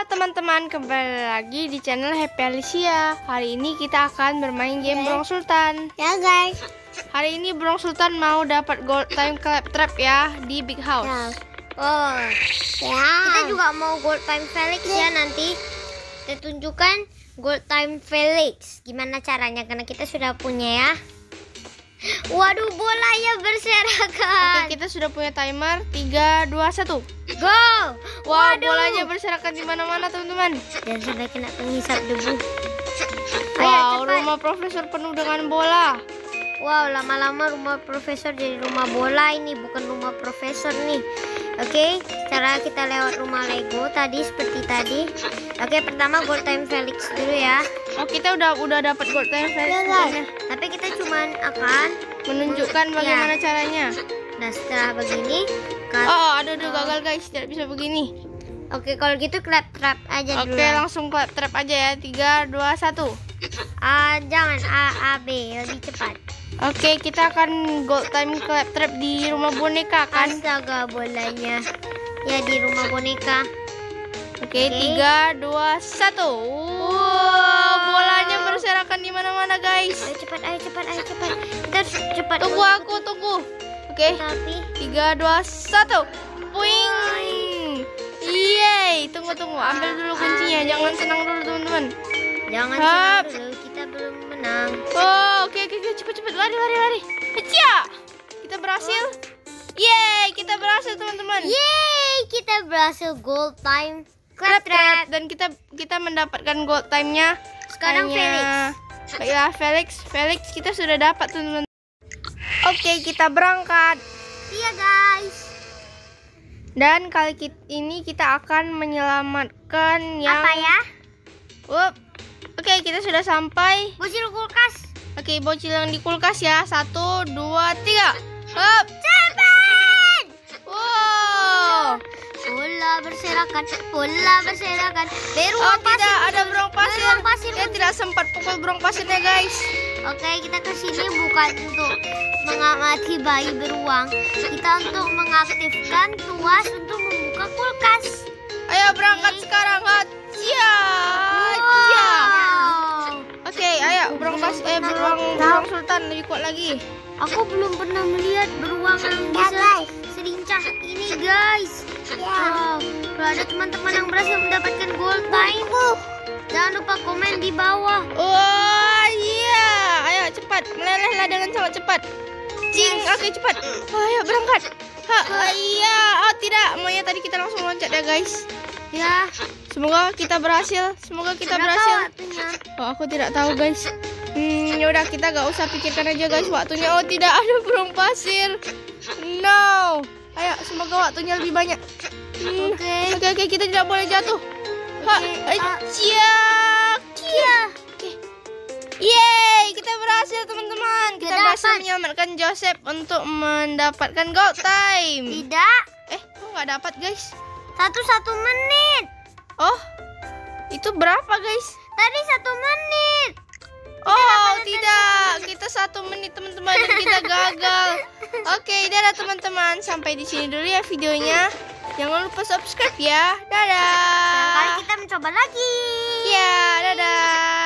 Halo teman-teman, kembali lagi di channel Happy Alicia. Hari ini kita akan bermain game Brong Sultan. Ya guys. Hari ini Brong Sultan mau dapat gold time clap trap ya di Big House. Ya. Oh. Ya. Kita juga mau gold time Felix ya nanti. Kita tunjukkan gold time Felix. Gimana caranya? Karena kita sudah punya ya. Waduh, bolanya berserakan. Oke, kita sudah punya timer 3 2 1. Go. Wah, Waduh. bolanya berserakan di mana-mana, teman-teman. Jangan sampai kena penghisap debu. Ayo, Wow, rumah profesor penuh dengan bola. Wow, lama-lama rumah profesor jadi rumah bola ini, bukan rumah profesor nih. Oke, cara kita lewat rumah Lego tadi seperti tadi. Oke, pertama gold time Felix dulu ya. Oh, kita udah udah dapat gold time Felix Ya? Tapi kita cuman akan menunjukkan Ya. bagaimana caranya. nah setelah begini kan Oh, aduh, aduh, gagal guys, tidak bisa begini. Oke, kalau gitu clap trap aja Oke, dulu. langsung clap trap aja ya. 3 2 1. Ah, jangan A A B lebih cepat. Oke, kita akan gold time clap trap di rumah boneka kan? Astaga bolanya. Ya di rumah boneka. Oke, Oke. tiga, dua, satu. Wow, bolanya berserakan di mana-mana, guys. Ayo cepat, ayo cepat, ayo cepat. Kita harus cepat. Tunggu aku, tunggu. Oke, Tapi tiga, dua, satu. Puing. Yeay, tunggu, tunggu. Ambil dulu kuncinya. Jangan senang dulu, teman-teman. jangan Hap. senang dulu. Kita belum menang. Oh, oke, oke, oke. Cepat, cepat. Lari, lari, lari. Hecia. Kita berhasil. Yeay, kita berhasil, teman-teman. Yeay, kita berhasil gold time Clap clap. Dan kita kita mendapatkan gold time-nya. Sekarang Hanya- Baiklah Felix, Felix kita sudah dapat teman-teman. Oke, kita berangkat. Iya guys. Dan kali ini kita akan menyelamatkan yang Apa ya? Wup. Oke, kita sudah sampai. Bocil kulkas. Oke, bocil yang di kulkas ya. Satu, dua, tiga. Hup. Cepat. Wow. Bola berserakan, bola berserakan. Oh Beruang pasir. tidak, ada berong pasir. Beruang pasir. Dia tidak sempat pukul berong pasirnya guys. Oke, kita ke sini bukan untuk mengamati bayi beruang. Kita untuk mengaktifkan tuas untuk membuka kulkas. Ayo berangkat sekarang. Hacia. Hacia. Wow. Oke, ayo berong pas eh beruang beruang sultan lebih kuat lagi. Aku belum pernah melihat beruang yang bisa serincah ini, guys. Wow. Kalau ada teman-teman yang berhasil mendapatkan gold time, jangan lupa komen di bawah. Wah, iya. Ayo cepat, melelehlah dengan sangat cepat. Cing, oke cepat. Ayo berangkat. Ha, ah, iya. Oh tidak, maunya tadi kita langsung loncat ya guys. Ya, Semoga kita berhasil. Semoga kita berapa berhasil. Oh, aku tidak tahu guys. Hmm, yaudah kita gak usah pikirkan aja guys waktunya. Oh tidak ada burung pasir. No. Ayo, semoga waktunya lebih banyak. Hmm, Oke. Oke oke kita tidak boleh jatuh. Ha, Oke, eh, ah. cia, kia. Oke. Kita berhasil teman-teman. Kita Kita berhasil dapat. menyelamatkan Joseph untuk mendapatkan gold time. Tidak. Eh, kok nggak dapat guys? Satu satu menit. Oh, itu berapa guys? Tadi satu menit. Oh tidak, kita satu menit teman-teman dan kita gagal. Oke, dadah teman-teman. Sampai di sini dulu ya videonya. Jangan lupa subscribe ya. Dadah. Kali kita mencoba lagi. Ya, dadah.